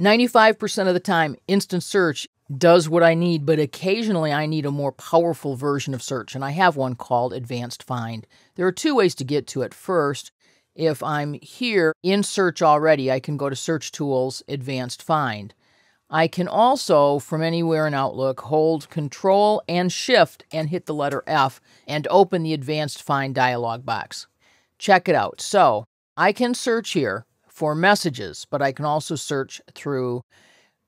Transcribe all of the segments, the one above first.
95% of the time, instant search does what I need, but occasionally I need a more powerful version of search, and I have one called Advanced Find. There are two ways to get to it. First, if I'm here in search already, I can go to Search Tools, Advanced Find. I can also, from anywhere in Outlook, hold Control and Shift and hit the letter F and open the Advanced Find dialog box. Check it out. So I can search here for messages, but I can also search through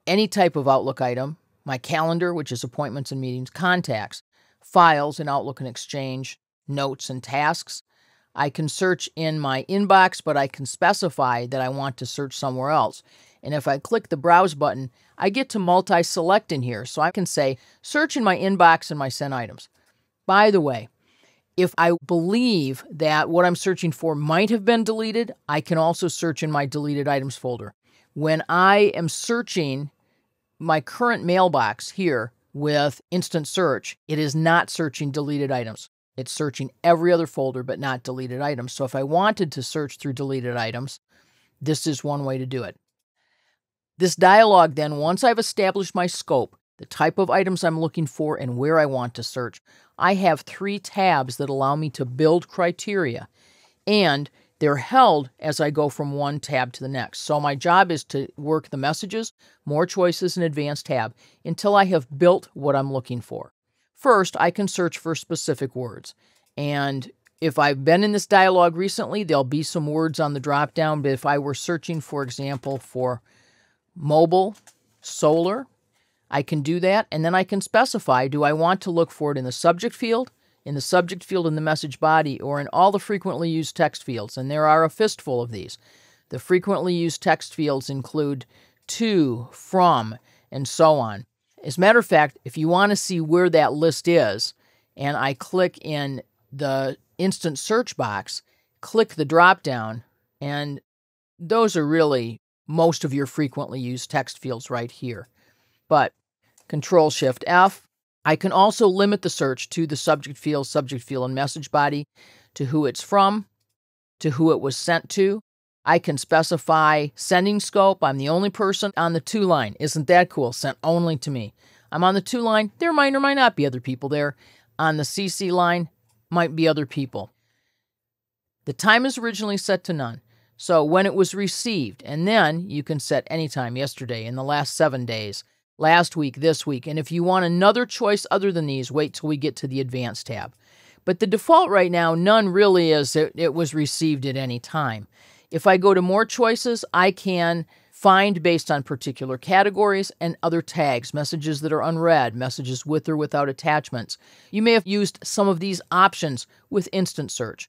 any type of Outlook item, my calendar, which is appointments and meetings, contacts, files in Outlook and Exchange, notes and tasks. I can search in my inbox, but I can specify that I want to search somewhere else. And if I click the Browse button, I get to multi select in here. So I can say, search in my inbox and my sent items. By the way, if I believe that what I'm searching for might have been deleted, I can also search in my deleted items folder. When I am searching my current mailbox here with instant search, it is not searching deleted items. It's searching every other folder but not deleted items. So if I wanted to search through deleted items, this is one way to do it. This dialog then, once I've established my scope, the type of items I'm looking for, and where I want to search, I have three tabs that allow me to build criteria. And they're held as I go from one tab to the next. So my job is to work the messages, more choices, and advanced tab until I have built what I'm looking for. First, I can search for specific words. And if I've been in this dialog recently, there'll be some words on the drop down. But if I were searching, for example, for mobile, solar. I can do that, and then I can specify do I want to look for it in the subject field, in the subject field in the message body, or in all the frequently used text fields, and there are a fistful of these. The frequently used text fields include to, from, and so on. As a matter of fact, if you want to see where that list is, and I click in the instant search box, click the drop down, and those are really most of your frequently used text fields right here. But Control Shift F. I can also limit the search to the subject field, subject field, and message body, to who it's from, to who it was sent to. I can specify sending scope. I'm the only person on the to line. Isn't that cool? Sent only to me. I'm on the to line. There might or might not be other people there. On the CC line, might be other people. The time is originally set to none. So when it was received, and then you can set any time yesterday, in the last seven days, last week, this week. And if you want another choice other than these, wait till we get to the advanced tab. But the default right now, none really is it, it was received at any time. If I go to more choices, I can find based on particular categories and other tags, messages that are unread, messages with or without attachments. You may have used some of these options with instant search.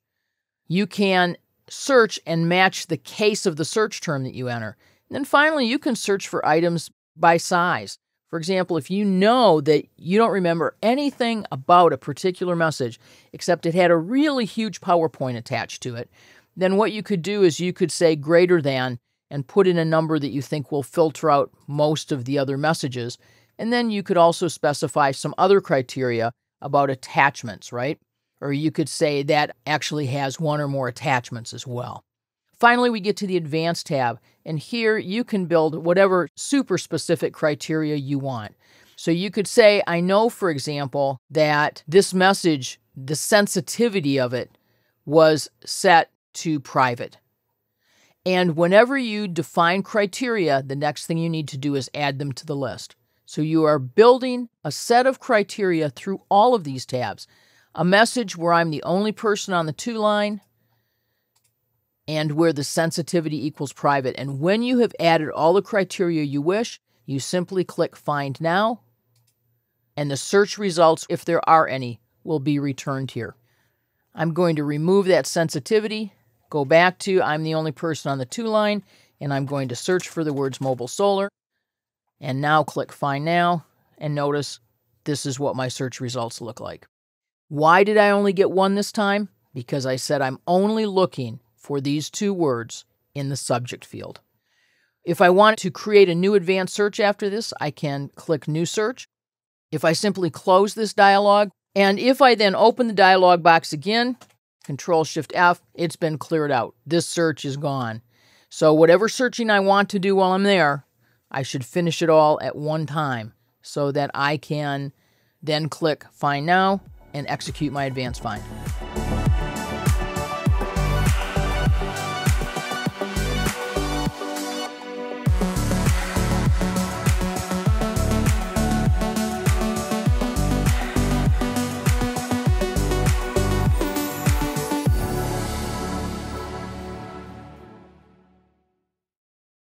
You can search and match the case of the search term that you enter. And then finally, you can search for items by size. For example, if you know that you don't remember anything about a particular message except it had a really huge PowerPoint attached to it, then what you could do is you could say greater than and put in a number that you think will filter out most of the other messages. And then you could also specify some other criteria about attachments, right? or you could say that actually has one or more attachments as well. Finally, we get to the Advanced tab, and here you can build whatever super specific criteria you want. So you could say, I know, for example, that this message, the sensitivity of it was set to private. And whenever you define criteria, the next thing you need to do is add them to the list. So you are building a set of criteria through all of these tabs a message where I'm the only person on the to line and where the sensitivity equals private. And when you have added all the criteria you wish, you simply click Find Now, and the search results, if there are any, will be returned here. I'm going to remove that sensitivity, go back to I'm the only person on the to line, and I'm going to search for the words mobile solar, and now click Find Now, and notice this is what my search results look like. Why did I only get one this time? Because I said I'm only looking for these two words in the subject field. If I want to create a new advanced search after this, I can click New Search. If I simply close this dialog, and if I then open the dialog box again, Control Shift F, it's been cleared out. This search is gone. So whatever searching I want to do while I'm there, I should finish it all at one time so that I can then click Find Now and execute my advanced find.